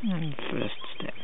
First step.